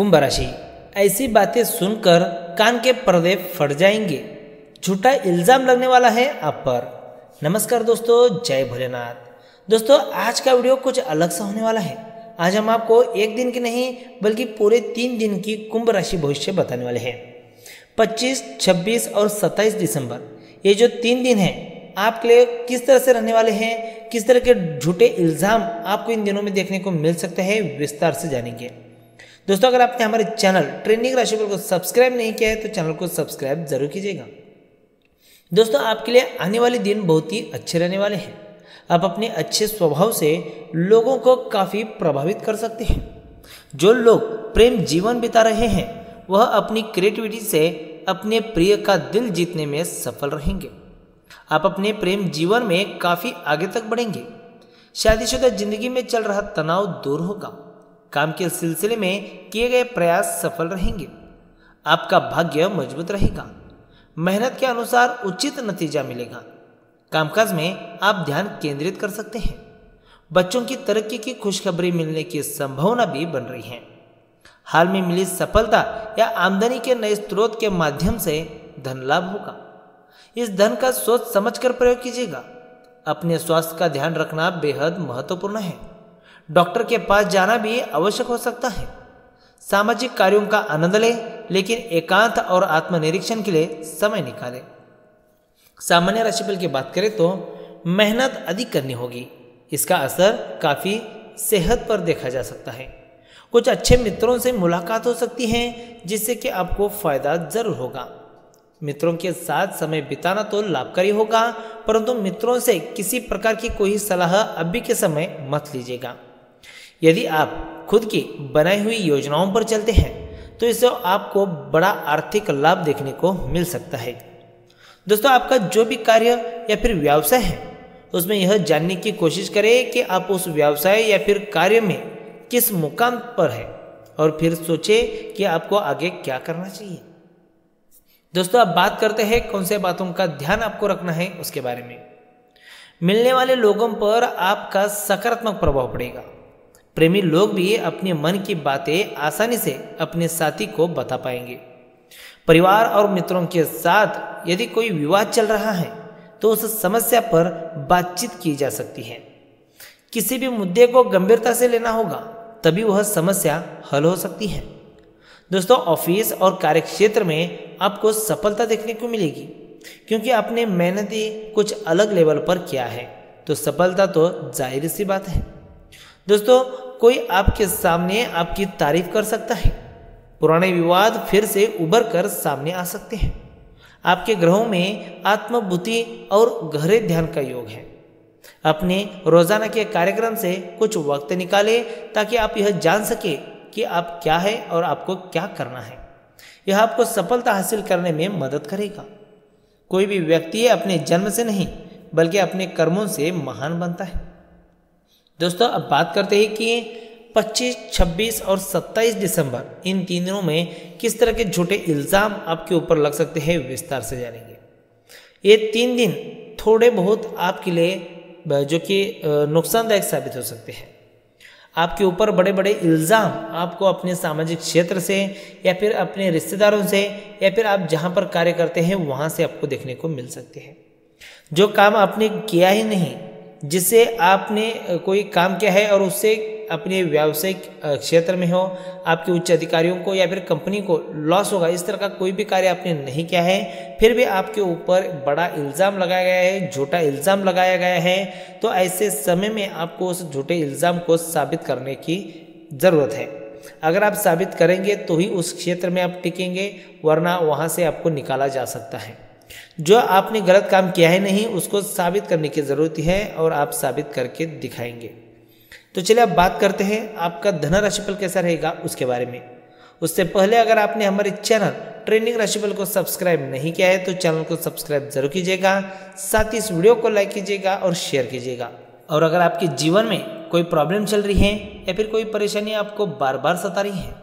कुंभ राशि ऐसी बातें सुनकर कान के पर्दे फट जाएँगे। झूठा इल्ज़ाम लगने वाला है आप पर। नमस्कार दोस्तों जय भोलेनाथ। दोस्तों आज का वीडियो कुछ अलग सा होने वाला है। आज हम आपको एक दिन की नहीं बल्कि पूरे तीन दिन की कुंभ राशि भविष्य बताने वाले हैं। 25, 26 और 27 दिसंबर ये जो तीन दिन हैं आपके लिए किस तरह से रहने वाले हैं किस तरह के झूठे इल्ज़ाम आपको इन दिनों में देखने को मिल सकते हैं विस्तार से जानेंगे। दोस्तों, अगर आपने हमारे चैनल ट्रेंडिंग राशिफल को सब्सक्राइब नहीं किया है तो चैनल को सब्सक्राइब ज़रूर कीजिएगा। दोस्तों, आपके लिए आने वाले दिन बहुत ही अच्छे रहने वाले हैं। आप अपने अच्छे स्वभाव से लोगों को काफ़ी प्रभावित कर सकते हैं। जो लोग प्रेम जीवन बिता रहे हैं, वह अपनी क्रिएटिविटी से अपने प्रिय का दिल जीतने में सफल रहेंगे। आप अपने प्रेम जीवन में काफ़ी आगे तक बढ़ेंगे। शादीशुदा ज़िंदगी में चल रहा तनाव दूर होगा। काम के सिलसिले में किए गए प्रयास सफल रहेंगे। आपका भाग्य मज़बूत रहेगा। मेहनत के अनुसार उचित नतीजा मिलेगा। कामकाज में आप ध्यान केंद्रित कर सकते हैं। बच्चों की तरक्की की खुशखबरी मिलने की संभावना भी बन रही है। हाल में मिली सफलता या आमदनी के नए स्रोत के माध्यम से धन लाभ होगा। इस धन का सोच समझकर प्रयोग कीजिएगा। अपने स्वास्थ्य का ध्यान रखना बेहद महत्वपूर्ण है। डॉक्टर के पास जाना भी आवश्यक हो सकता है। सामाजिक कार्यों का आनंद लें, लेकिन एकांत और आत्मनिरीक्षण के लिए समय निकालें। सामान्य राशिफल की बात करें तो मेहनत अधिक करनी होगी। इसका असर काफ़ी सेहत पर देखा जा सकता है। कुछ अच्छे मित्रों से मुलाकात हो सकती है, जिससे कि आपको फ़ायदा ज़रूर होगा। मित्रों के साथ समय बिताना तो लाभकारी होगा, परंतु मित्रों से किसी प्रकार की कोई सलाह अभी के समय मत लीजिएगा। यदि आप खुद की बनाई हुई योजनाओं पर चलते हैं तो इससे आपको बड़ा आर्थिक लाभ देखने को मिल सकता है। दोस्तों, आपका जो भी कार्य या फिर व्यवसाय है, उसमें यह जानने की कोशिश करें कि आप उस व्यवसाय या फिर कार्य में किस मुकाम पर है और फिर सोचे कि आपको आगे क्या करना चाहिए। दोस्तों, अब बात करते हैं कौन से बातों का ध्यान आपको रखना है उसके बारे में। मिलने वाले लोगों पर आपका सकारात्मक प्रभाव पड़ेगा। प्रेमी लोग भी अपने मन की बातें आसानी से अपने साथी को बता पाएँगे। परिवार और मित्रों के साथ यदि कोई विवाद चल रहा है तो उस समस्या पर बातचीत की जा सकती है। किसी भी मुद्दे को गंभीरता से लेना होगा, तभी वह समस्या हल हो सकती है। दोस्तों, ऑफ़िस और कार्यक्षेत्र में आपको सफलता देखने को मिलेगी, क्योंकि आपने मेहनती कुछ अलग लेवल पर किया है। तो सफलता तो ज़ाहिर सी बात है। दोस्तों, कोई आपके सामने आपकी तारीफ़ कर सकता है। पुराने विवाद फिर से उभर कर सामने आ सकते हैं। आपके ग्रहों में आत्मबुद्धि और गहरे ध्यान का योग है। अपने रोज़ाना के कार्यक्रम से कुछ वक्त निकालें ताकि आप यह जान सके कि आप क्या है और आपको क्या करना है। यह आपको सफलता हासिल करने में मदद करेगा। कोई भी व्यक्ति अपने जन्म से नहीं, बल्कि अपने कर्मों से महान बनता है। दोस्तों अब बात करते हैं कि 25, 26 और 27 दिसंबर इन तीन दिनों में किस तरह के झूठे इल्ज़ाम आपके ऊपर लग सकते हैं विस्तार से जानेंगे। ये तीन दिन थोड़े बहुत आपके लिए जो कि नुकसानदायक साबित हो सकते हैं। आपके ऊपर बड़े बड़े इल्ज़ाम आपको अपने सामाजिक क्षेत्र से या फिर अपने रिश्तेदारों से या फिर आप जहाँ पर कार्य करते हैं वहाँ से आपको देखने को मिल सकते हैं। जो काम आपने किया ही नहीं जिससे आपने कोई काम किया है और उससे अपने व्यावसायिक क्षेत्र में हो, आपके उच्च अधिकारियों को या फिर कंपनी को लॉस होगा, इस तरह का कोई भी कार्य आपने नहीं किया है, फिर भी आपके ऊपर बड़ा इल्ज़ाम लगाया गया है, झूठा इल्ज़ाम लगाया गया है तो ऐसे समय में आपको उस झूठे इल्ज़ाम को साबित करने की ज़रूरत है। अगर आप साबित करेंगे तो ही उस क्षेत्र में आप टिकेंगे, वरना वहाँ से आपको निकाला जा सकता है। जो आपने गलत काम किया है नहीं, उसको साबित करने की ज़रूरत है और आप साबित करके दिखाएँगे। तो चलिए अब बात करते हैं, आपका धन राशिफल कैसा रहेगा उसके बारे में। उससे पहले अगर आपने हमारे चैनल ट्रेंडिंग राशिफल को सब्सक्राइब नहीं किया है तो चैनल को सब्सक्राइब ज़रूर कीजिएगा, साथ ही इस वीडियो को लाइक कीजिएगा और शेयर कीजिएगा। और अगर आपके जीवन में कोई प्रॉब्लम चल रही है या फिर कोई परेशानी आपको बार बार सता रही है,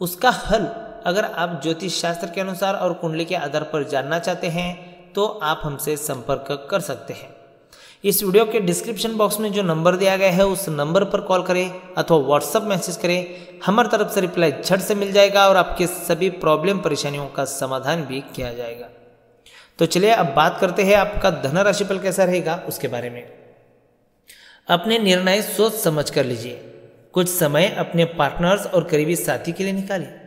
उसका हल अगर आप ज्योतिष शास्त्र के अनुसार और कुंडली के आधार पर जानना चाहते हैं तो आप हमसे संपर्क कर सकते हैं। इस वीडियो के डिस्क्रिप्शन बॉक्स में जो नंबर दिया गया है, उस नंबर पर कॉल करें अथवा व्हाट्सअप मैसेज करें। हमारे तरफ़ से रिप्लाई झट से मिल जाएगा और आपके सभी प्रॉब्लम परेशानियों का समाधान भी किया जाएगा। तो चलिए अब बात करते हैं आपका धन राशिफल कैसा रहेगा, उसके बारे में। अपने निर्णय सोच समझ कर लीजिए। कुछ समय अपने पार्टनर्स और करीबी साथी के लिए निकालिए।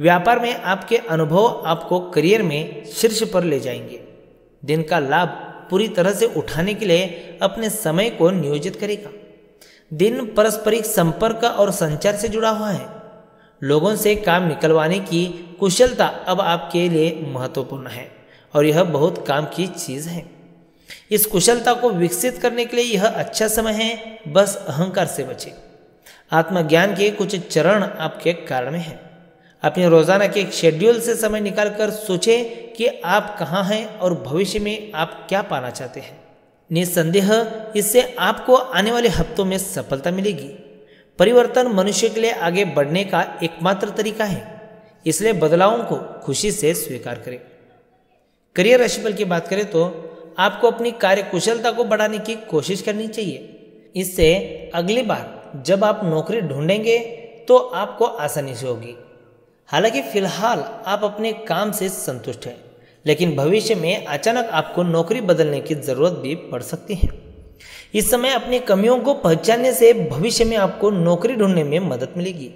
व्यापार में आपके अनुभव आपको करियर में शीर्ष पर ले जाएँगे। दिन का लाभ पूरी तरह से उठाने के लिए अपने समय को नियोजित करेगा। दिन पारस्परिक संपर्क और संचार से जुड़ा हुआ है। लोगों से काम निकलवाने की कुशलता अब आपके लिए महत्वपूर्ण है और यह बहुत काम की चीज़ है। इस कुशलता को विकसित करने के लिए यह अच्छा समय है, बस अहंकार से बचे। आत्मज्ञान के कुछ चरण आपके कारण में हैं। अपने रोज़ाना के एक शेड्यूल से समय निकाल कर सोचें कि आप कहाँ हैं और भविष्य में आप क्या पाना चाहते हैं। निस्संदेह इससे आपको आने वाले हफ्तों में सफलता मिलेगी। परिवर्तन मनुष्य के लिए आगे बढ़ने का एकमात्र तरीका है। इसलिए बदलावों को खुशी से स्वीकार करें। करियर राशिफल की बात करें तो आपको अपनी कार्य कुशलता को बढ़ाने की कोशिश करनी चाहिए। इससे अगली बार जब आप नौकरी ढूंढेंगे तो आपको आसानी से होगी। हालाँकि फ़िलहाल आप अपने काम से संतुष्ट हैं, लेकिन भविष्य में अचानक आपको नौकरी बदलने की ज़रूरत भी पड़ सकती है। इस समय अपनी कमियों को पहचानने से भविष्य में आपको नौकरी ढूँढने में मदद मिलेगी।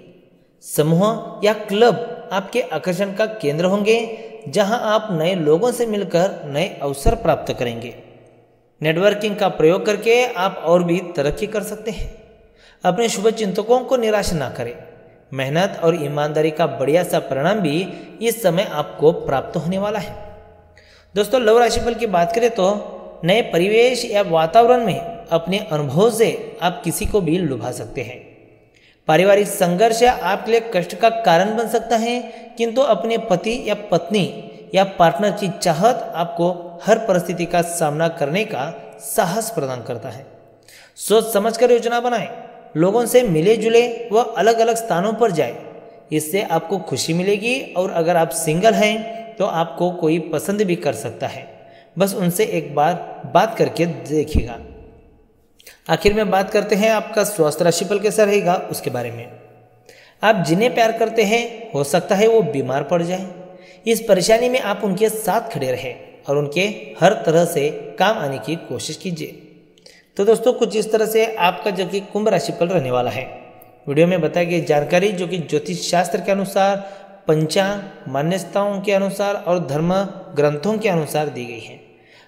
समूह या क्लब आपके आकर्षण का केंद्र होंगे, जहाँ आप नए लोगों से मिलकर नए अवसर प्राप्त करेंगे। नेटवर्किंग का प्रयोग करके आप और भी तरक्की कर सकते हैं। अपने शुभ चिंतकों को निराश ना करें। मेहनत और ईमानदारी का बढ़िया सा परिणाम भी इस समय आपको प्राप्त होने वाला है। दोस्तों, लव राशिफल की बात करें तो नए परिवेश या वातावरण में अपने अनुभव से आप किसी को भी लुभा सकते हैं। पारिवारिक संघर्ष आपके लिए कष्ट का कारण बन सकता है, किंतु अपने पति या पत्नी या पार्टनर की चाहत आपको हर परिस्थिति का सामना करने का साहस प्रदान करता है। सोच समझकर योजना बनाएँ। लोगों से मिले जुले व अलग अलग स्थानों पर जाए। इससे आपको खुशी मिलेगी और अगर आप सिंगल हैं तो आपको कोई पसंद भी कर सकता है। बस उनसे एक बार बात करके देखिएगा। आखिर में बात करते हैं आपका स्वास्थ्य राशिफल कैसा रहेगा उसके बारे में। आप जिन्हें प्यार करते हैं, हो सकता है वो बीमार पड़ जाए। इस परेशानी में आप उनके साथ खड़े रहें और उनके हर तरह से काम आने की कोशिश कीजिए। तो दोस्तों, कुछ इस तरह से आपका जो कि कुंभ राशिफल रहने वाला है। वीडियो में बताई गई जानकारी जो कि ज्योतिष शास्त्र के अनुसार पंचांग मान्यताओं के अनुसार और धर्म ग्रंथों के अनुसार दी गई है।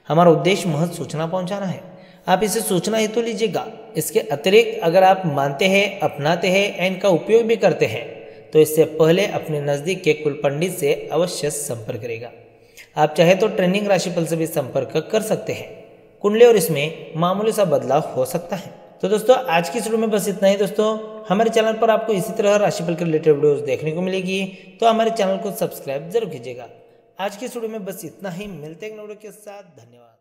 हमारा उद्देश्य महत्व सूचना पहुंचाना है। आप इसे सूचना ही तो लीजिएगा। इसके अतिरिक्त अगर आप मानते हैं, अपनाते हैं या इनका उपयोग भी करते हैं तो इससे पहले अपने नज़दीक के कुल पंडित से अवश्य संपर्क करेगा आप चाहे तो ट्रेनिंग राशिफल से भी संपर्क कर सकते हैं। कुंडली और इसमें मामूली सा बदलाव हो सकता है। तो दोस्तों, आज की शुरू में बस इतना ही दोस्तों। हमारे चैनल पर आपको इसी तरह राशिफल के रिलेटेड वीडियोस देखने को मिलेगी। तो हमारे चैनल को सब्सक्राइब ज़रूर कीजिएगा। आज की शुरू में बस इतना ही। मिलते हैं के साथ। धन्यवाद।